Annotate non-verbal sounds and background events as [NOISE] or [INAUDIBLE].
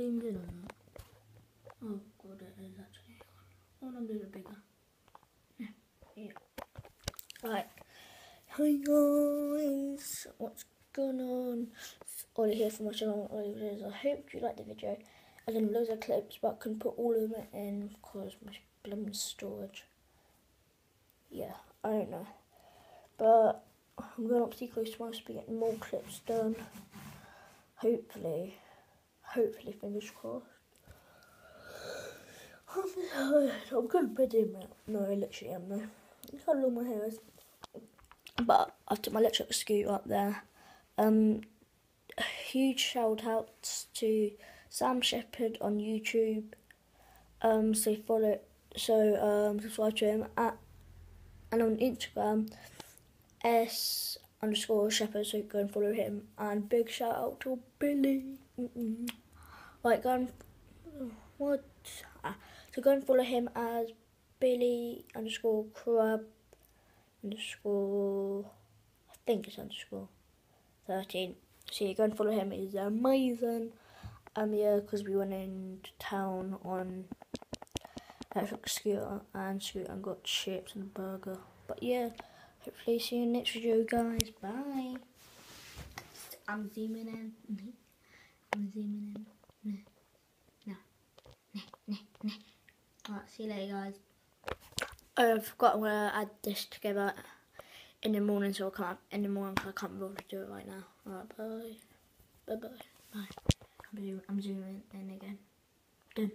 zoomed in on that? Oh god, it is actually. I want to move it bigger. Yeah. yeah. Right. Hi guys, what's going on? Ollie here from my channel, Olly Videos. I hope you liked the video. I done loads of clips, but I couldn't put all of them in because my blooming storage. Yeah, I don't know. But I'm going up to close tomorrow to be getting more clips done. Hopefully. Hopefully, fingers crossed. [SIGHS] I'm to bed in now. No, I literally am though. Look how long my hair is. But I took my electric scooter up there. Um, huge shout outs to Sam Shepard on YouTube. Um, so follow, so um, subscribe to him at and on Instagram s underscore Shepard. So go and follow him. And big shout out to Billy. Mm-mm. Right, go and what? Ah, so go and follow him as Billy underscore Crab underscore. I think it's underscore thirteen. So you go and follow him. He's amazing. Um, yeah, because we went into town on electric scooter and scooter and got chips and burger. But yeah, hopefully see you in the next video, guys. Bye. I'm zooming in. I'm zooming in. No, no, no, no, no. Alright, see you later, guys. Oh, I forgot I'm gonna add this together in the morning, so I can't in the morning. I can't bother to do it right now. Alright, bye. Bye bye. Bye. I'm zooming, in again.